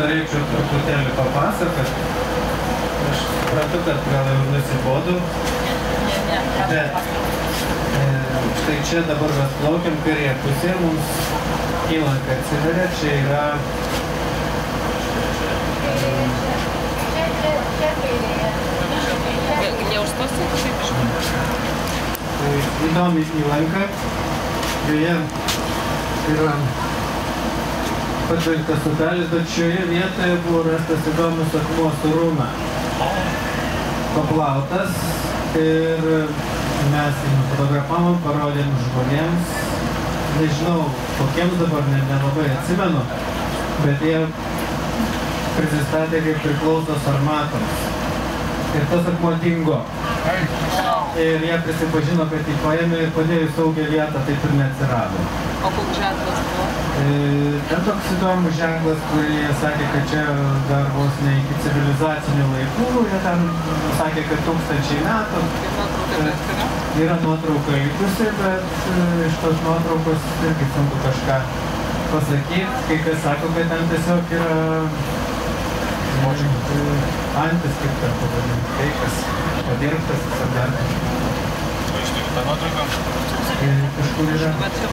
Norėčiau truputėlį papasakot. Aš suprantu, kad gal jau nusibodu, bet e, štai čia dabar mes plaukiam kairėje pusėje, mums įlanka atsiveria, čia yra Neužstosi kažkaip iš Tai įdomi įlanka. Joje yra padvelgtas upelis, bet šioje vietoje buvo rastas įdomus akmuo su runa. Paplautas ir mes jį nufotografavom, parodėm žmonėms. Nežinau, kokiems dabar ne, nelabai atsimenu, bet jie prisistatė kaip priklauso sarmatams. Ir tas akmuo dingo. Ir jie prisipažino, kad jį paėmė ir padėjo į saugią vietą, taip ir neatsirado. O koks ženklas buvo? E, Ten toks įdomus ženklas, kurį jie sakė, kad čia dar vos ne iki civilizacinių laikų, jie ten sakė, kad tūkstančiai metų. Tai yra? Nuotrauka likusi, bet e, iš tos nuotraukos irgi sunku kažką pasakyti. Kai kas sako, kad ten tiesiog yra e, antis, kaip ten pavadinti, tai kas padirbtas ar dar kažkas. Ça va, toi,